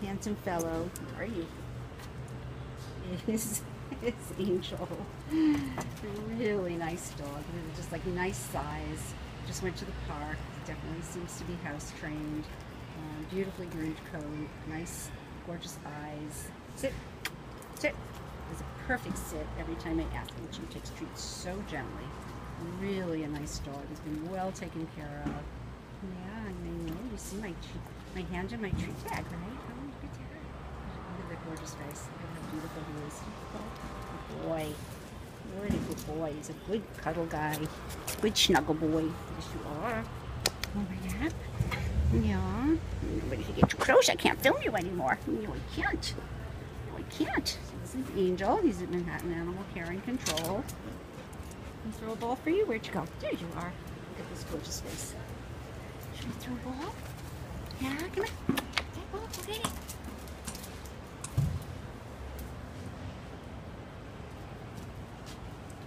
handsome fellow. Where are you? Is Angel. Really nice dog. Just like nice size. Just went to the park. Definitely seems to be house trained. Um, beautifully groomed coat. Nice, gorgeous eyes. Sit. Sit. It's a perfect sit every time I ask him. She takes treats so gently. Really a nice dog. He's been well taken care of. Yeah, I know. You see my treat, my hand in my treat bag, right? Look at her. Look at that gorgeous face. Look at how beautiful he is. Good boy. What a good boy. He's a good cuddle guy. Good snuggle boy. Yes, you are. Oh, yeah. Yeah. But if you get too close, I can't film you anymore. No, I can't. No, I can't. This is Angel. He's at Manhattan Animal Care and Control. Can throw a ball for you? Where'd you go? There you are. Look at this gorgeous face. Should we throw a ball? Yeah, come on. Go get it.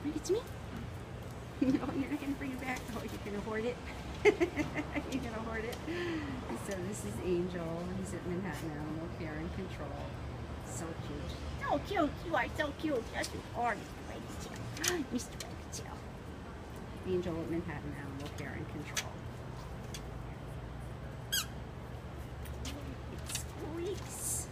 Bring it to me. No, you're not gonna bring it back. Oh, you're gonna hoard it. you're gonna hoard it. So this is Angel. He's at Manhattan Animal Care and Control. So cute. So cute. You are so cute. Yes, you are, Mr. Rabbit Mr. Rabbit Angel at Manhattan Animal Care and Control. It squeaks.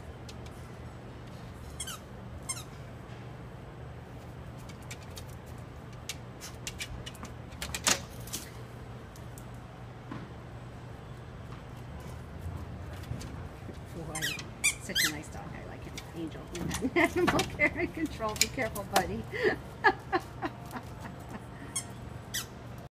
Such a nice dog. I like him. Angel, Manhattan Animal Care and Control. Be careful, buddy.